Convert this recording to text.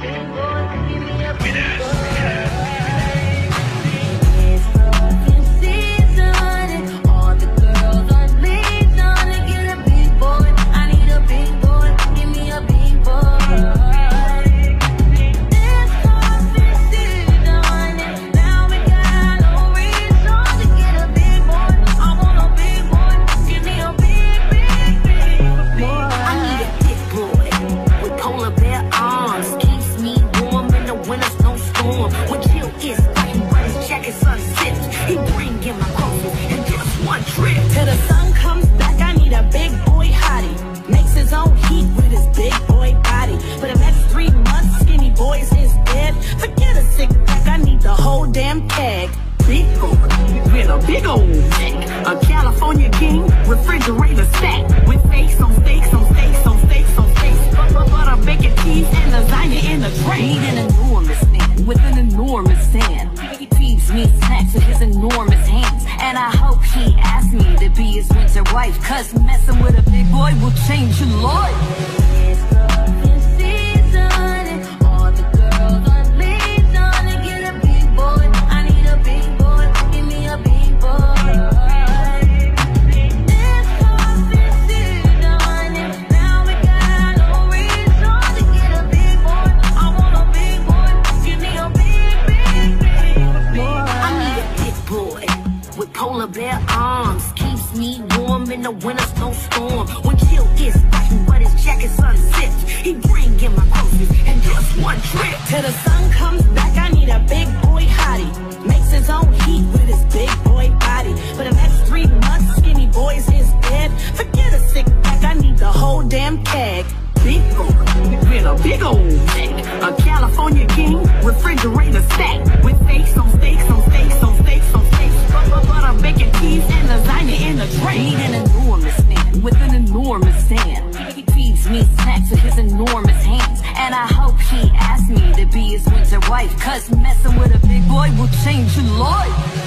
Winners! warm when chill is fighting. Jacket sunsets, he bringing my clothes and just one trip. Till the sun comes back, I need a big boy hottie. Makes his own heat with his big boy body. For the next three months, skinny boys is dead. Forget a sick pack, I need the whole damn keg. Big book with a big old neck, a California king, refrigerator stack, with steaks on steaks on steaks on steaks on steaks, butter, butter, bacon, cheese, and lasagna in the tray. Needing a enormous hand. He feeds me snacks with his enormous hands. And I hope he asks me to be his winter wife. Cause messing with a big boy will change your life. Polar bear arms. Keeps me warm in the winter snowstorm. When chill gets biting, but his jacket's unzipped. He bring in my groceries and just one trip. Till the sun comes back, I need a big boy hottie. Makes his own heat with his big boy body. For the next three months, skinny boys is dead. Forget a sick pack, I need the whole damn keg. Big boy with a big old neck. A California king, refrigerator stack. Need an enormous man with an enormous hand. He feeds me snacks with his enormous hands. And I hope he asks me to be his winter wife. Cause messing with a big boy will change your life.